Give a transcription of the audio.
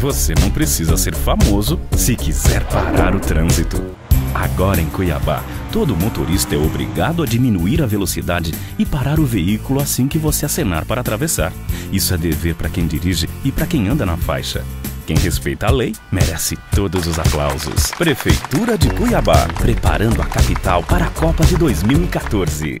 Você não precisa ser famoso se quiser parar o trânsito. Agora em Cuiabá, todo motorista é obrigado a diminuir a velocidade e parar o veículo assim que você acenar para atravessar. Isso é dever para quem dirige e para quem anda na faixa. Quem respeita a lei merece todos os aplausos. Prefeitura de Cuiabá, preparando a capital para a Copa de 2014.